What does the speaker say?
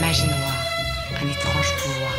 Magie noire, un étrange pouvoir.